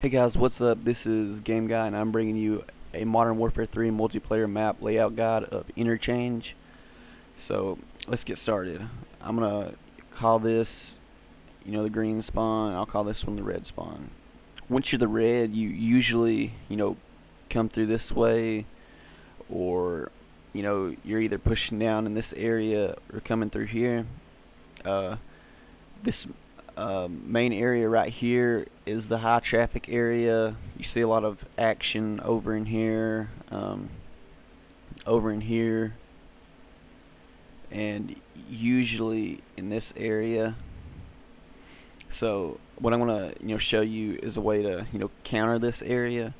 Hey guys, what's up? This is Game Guy, and I'm bringing you a Modern Warfare 3 multiplayer map layout guide of Interchange. So let's get started. I'm gonna call this, you know, the green spawn. I'll call this one the red spawn. Once you're the red, you usually, you know, come through this way, or you know, you're either pushing down in this area or coming through here. Uh, this um, main area right here is the high traffic area. You see a lot of action over in here, um, over in here, and usually in this area. So what I'm gonna you know show you is a way to you know counter this area.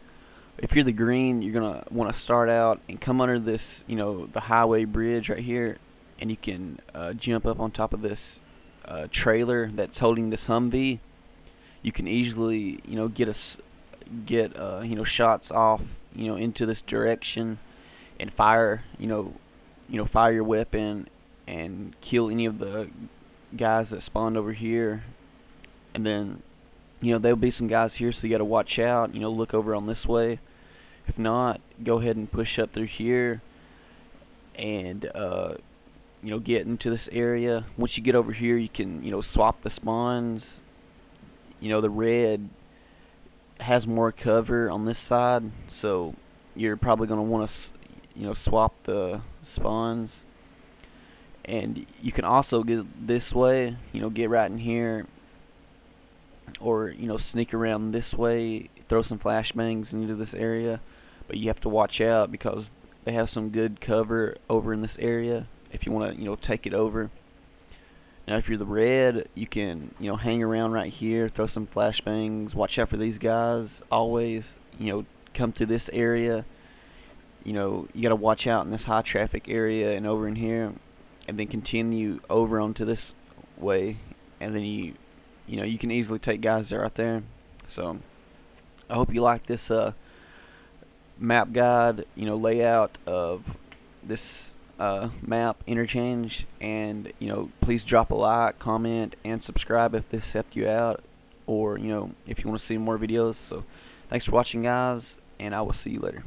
If you're the green, you're gonna want to start out and come under this you know the highway bridge right here, and you can uh, jump up on top of this uh, trailer that's holding this Humvee, you can easily you know get a get uh, you know shots off you know into this direction and fire you know you know fire your weapon and kill any of the guys that spawned over here. And then you know there'll be some guys here so you got to watch out you know look over on this way. If not go ahead and push up through here and uh, you know get into this area. Once you get over here you can you know swap the spawns. You know the red has more cover on this side so you're probably going to want to you know swap the spawns. And you can also get this way you know get right in here or you know sneak around this way throw some flashbangs into this area. But you have to watch out because they have some good cover over in this area if you want to, you know, take it over. Now, if you're the red, you can, you know, hang around right here, throw some flashbangs, watch out for these guys. Always, you know, come to this area. You know, you got to watch out in this high traffic area and over in here, and then continue over onto this way, and then you, you know, you can easily take guys there right there. So, I hope you like this uh, map guide, you know, layout of this uh, map interchange and you know please drop a like comment and subscribe if this helped you out or you know if you want to see more videos. So thanks for watching guys and I will see you later